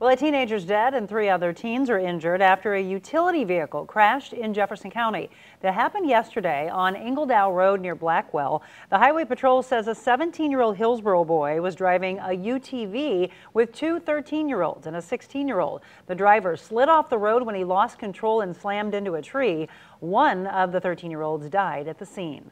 Well, a teenager's dead and three other teens are injured after a utility vehicle crashed in Jefferson County. That happened yesterday on Engledow Road near Blackwell. The Highway Patrol says a 17-year-old Hillsboro boy was driving a UTV with two 13-year-olds and a 16-year-old. The driver slid off the road when he lost control and slammed into a tree. One of the 13-year-olds died at the scene.